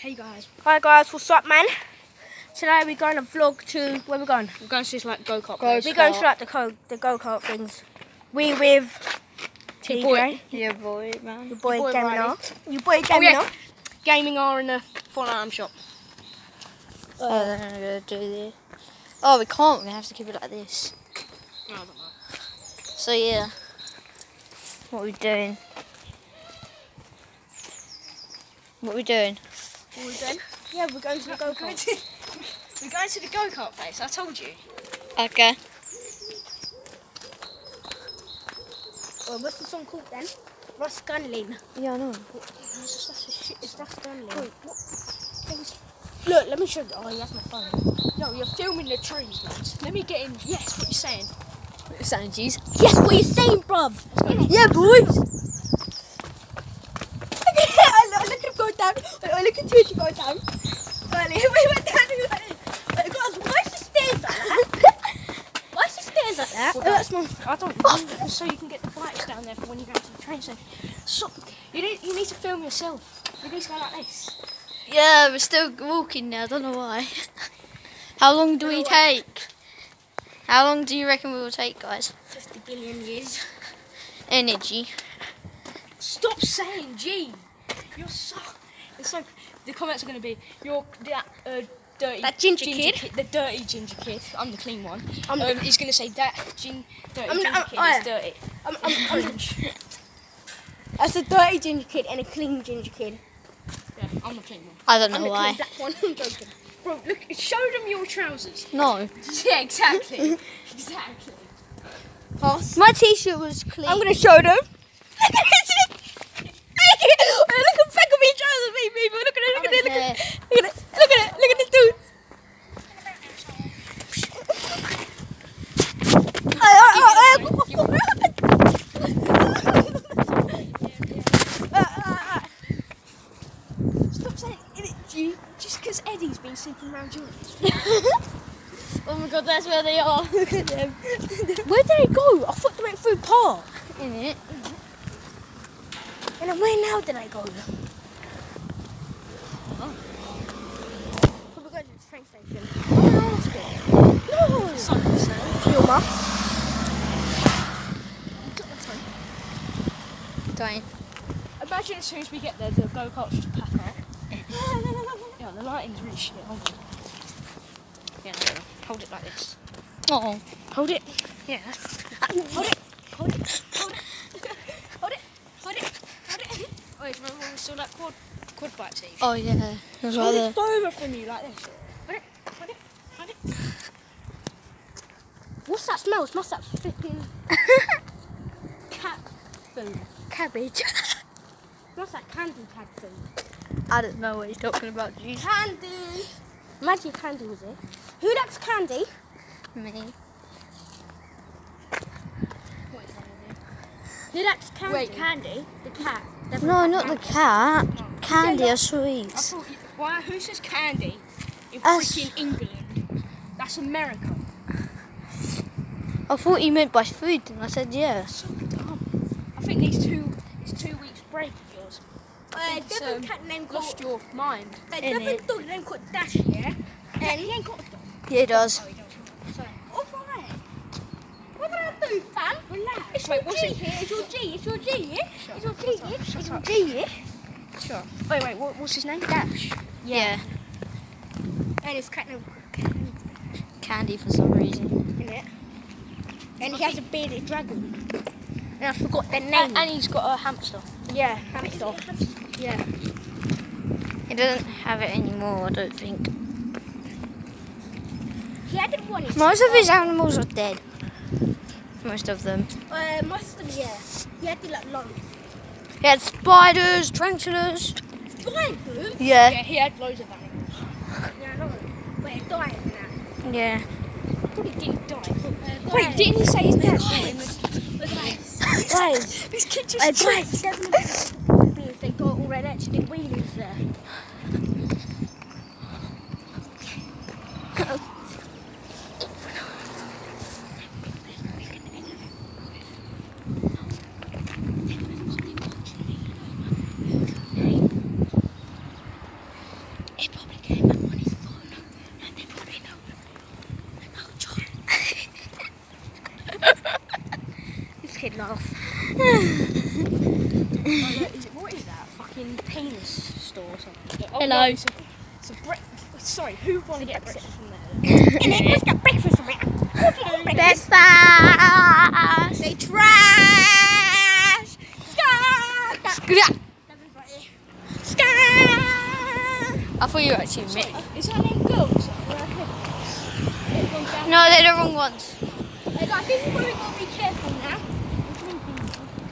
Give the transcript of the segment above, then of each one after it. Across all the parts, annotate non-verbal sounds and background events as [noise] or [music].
Hey guys, Hi guys, what's up, man? Today we're going to vlog to where we going? we're going to this like go kart Go place. We're going to like the co- the go kart things. We with TJ, boy. Yeah, boy, man. your boy, Your boy Gaming. R. Your boy Oh Gaming yeah, R. gaming are in the Fortnite shop. Uh, oh, then I'm gonna do this. Oh, we can't. Gonna have to keep it like this. No, I don't know. So yeah, what are we doing? What are we doing? What are we doing? Yeah, we're going to the go We're going kart. we're going to the go kart place. I told you. Okay. Oh, what's the song called then? Ross Gunling. Yeah, I know. It's just a shit. It's Ross Gunling. Look, let me show you. Oh, he has my phone. No, you're filming the trees, lads. Let me get in. Yes, what you're saying. Sound cheese. Yes, what you're saying, bruv? Yeah, boys. look at it. Look, look at him go down. Wait, wait, look at Tucci go down. Wait, wait, went down. Wait, wait, guys, why is the stairs like that? [laughs] why is the stairs like that? Well, Oh, that's my. I don't know. Oh. So you can get the bikes down there for when you go to the train station. So, you need, you need to film yourself. You need to go like this. Yeah, we're still walking now. I don't know why. [laughs] How long do we take? How long do you reckon we will take, guys? 50 billion years. Energy. Stop saying G. You're so. It's like the comments are going to be you're that uh, dirty. That ginger kid. The dirty ginger kid. I'm the clean one. I'm um, the- he's going to say that gin, dirty I'm the- ginger I'm- kid oh, is dirty. I'm, I'm, [laughs] I'm, that's a dirty ginger kid and a clean ginger kid. Yeah, I'm the clean one. I don't I'm know the why. clean black one. [laughs] I'm joking. Bro, look, show them your trousers. No. [laughs] Yeah, exactly. exactly. Horse. My t-shirt was clean. I'm gonna show them. Trousers, baby. Look at it. Look at it. Look at it. Oh look at it. Look at it. Look. Stop saying it, G. Just because Eddie's been sleeping around you. [laughs] Oh my god, that's where they are. [laughs] Look at them. Where did they go? I thought they went through park. In it. And then where now did I go? Probably go to the train. Oh, that's. No. Something so. Filmer. Don't. Imagine as soon as we get there, the go karts just pack up. [laughs] Yeah, the lighting's really shit. Hold on. Yeah, no, no. hold it like this. Oh. Hold it. Yeah. Hold it. Hold it. Hold it. Hold it. Hold it. Hold it. Wait, remember when we saw that quad quad bike team? Oh yeah. That's right Hold there. it further from you like this. Hold it. Hold it. Hold it. What's that smell? It smells like flipping [laughs] Cat food. cabbage. smells like candy cat food. I don't know what he's talking about. Jeez. Candy. Imagine candy was it. Who likes candy? Me. What is that? Who likes candy? Wait, candy? The cat. No, not the cat. Oh. Candy Yeah, or I sweets. thought, you, why? Who says candy in Us. freaking England? That's America. I thought you meant by food, and I said yeah. So dumb. I think these two, this two weeks break of yours. Uh, think it's, different um, cat name called. Lost your mind. Uh, in different it. dog name called Dash. Yeah. And he ain't got a dog. Yeah, it does. Oh, he does. Sorry. All right. What did I do, fam? Relax. It's Wait, your G it? here. It's your G. It's your G. Yeah. Shut It's your up, G. shut Yeah. up, shut It's your up. G. Yeah. Sure. Wait, wait. What, what's his name? Dash. Yeah. And his cat name Candy for some reason. in it. And he has a bearded dragon. And I forgot their name. And, and he's got a hamster. yeah, hamster. Yeah. He doesn't have it anymore, I don't think. He had one. in- Most of his animals are dead. Most of them. Uh, most of them, yeah. He had the like long. He had spiders, tarantulas. Spiders? Yeah, Yeah. he had loads of animals. Yeah, I know. But he died in that. Yeah. Probably didn't die. Wait, didn't he say his dad? Guys. Guys. This kid just. Guys. He doesn't know if they got already actually did wheelies there. He probably came up on his phone. And they probably know. Oh, John. this kid laugh. What is that? Fucking penis store or something? Oh, Hello. no, it's a, it's a bre- Sorry, who wanted to get breakfast from there? [laughs] Let's get breakfast from it. Breakfast. I They trash. Scar. Scar. thought you were actually me. Is that name girls? No, they're the wrong ones. I think we're gonna be careful now.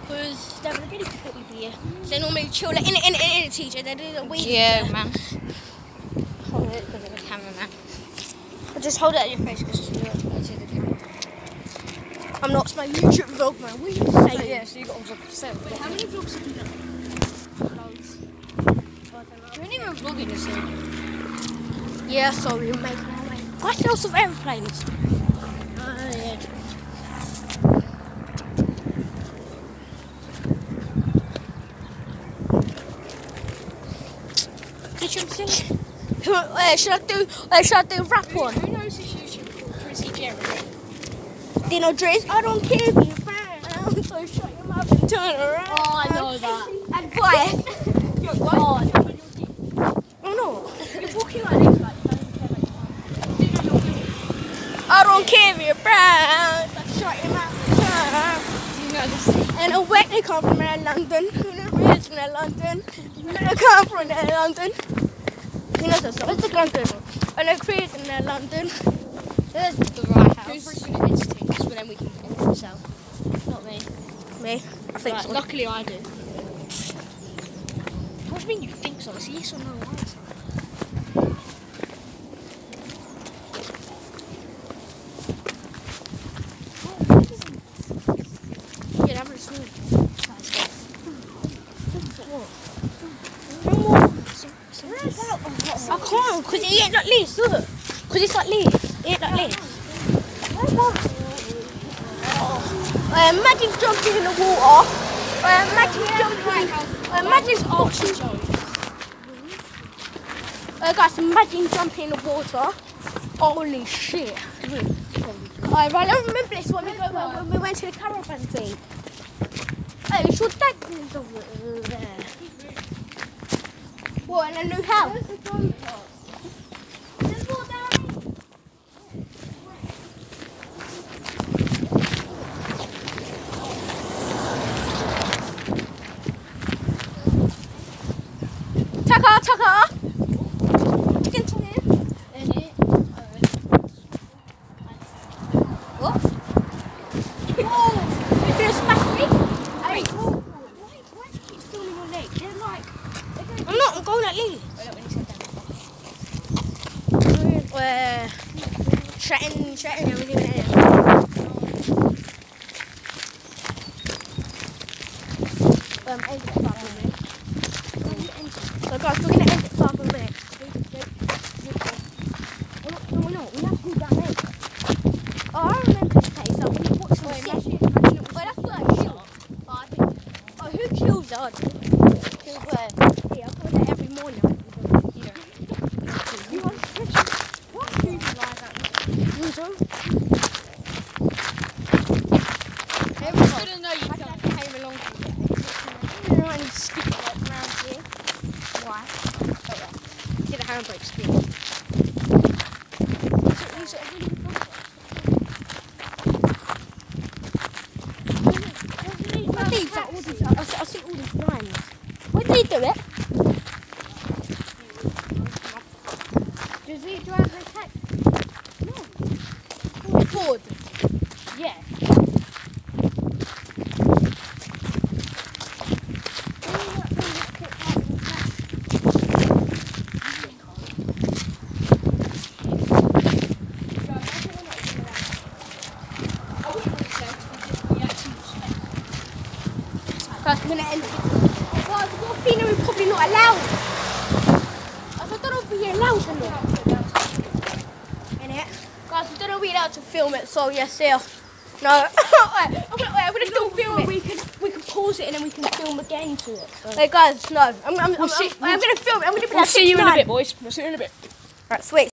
Because they're really difficult here. They normally chill like in in in it, teacher. They do the weed. Yeah, man. Hold it because of the camera, man. But just hold it at your face because you're actually the camera. I'm not. My YouTube vlog, man. What are you So, saying? yeah, so you got on of seven. Wait, how many vlogs have you done? Loads. You ain't even vlogging this year. Yeah, sorry, we're making way. Quite lots of airplanes. Oh, yeah. Did you sing? Who- Uh, should I do? Uh, should I do rap one? Who knows this YouTube Chrissy Jerry? Dino Dres, I don't care if you're brown, [laughs] so shut your mouth and turn around. Oh, I know that. And why? [laughs] Oh, Oh no. you're walking like this, like, you don't care about your I don't care if you're brown, so shut your mouth and turn around. You know this. And a wet they come from London. Who knows from uh, London? Who they come from London? You know the song. What's the London? And creating in uh, London. There's the right Who's house. really good at editing? Then we can ourselves. Not me. Me, I think Right, so. luckily I do. What do you mean you think so? It's yes or no answer. Yeah, that was good. I can't, because it ain't like this, look. Because it's not this. It ain't like this. Uh, imagine jumping in the water. Uh, imagine jumping. Uh, imagine watching. Uh, guys, imagine jumping in the water. Holy shit. Alright, right, I remember this when we, go, when we went to the caravan thing. Hey, it's your dad lives over there. What, in a new house? Tucker, Tucker! Chicken chicken. What? Oh, you're gonna smash me? Hey, whoa, why, why do you keep filming your leg? They're like, I'm not, I'm going at Lee. Uh, shutting everything down. Um, end it far for a minute. So guys, we're gonna end it far for a minute. Oh, no, we're not. We have to go down there. Oh, I remember this place. Like, we watched some shit. Well, that's where I shot. Oh, I think. Oh, who kills us? Kills where? Yeah, I go there every morning. You want to What? Who lies at me? You don't? I didn't know you came along to. And stick it like here. Why? Oh, yeah. Get a handbrake. So these are see, all these lines. Why do they do it? Does he drive a taxi? Ford. Yeah. Guys, I'm gonna end it. Guys, what thing are probably not allowed? I don't know if we're allowed or not. In it. Guys, we don't know if we're allowed to film it, so yes, yeah. No. [laughs] Wait, I'm gonna, wait, I'm gonna still film it. We can, we can pause it and then we can film again to it. So. Hey guys, no. I'm, I'm, I'm, see- I'm, I'm gonna film. it. I'm gonna be We'll like see you in a bit, boys. We'll see you in a bit. Right, sweet.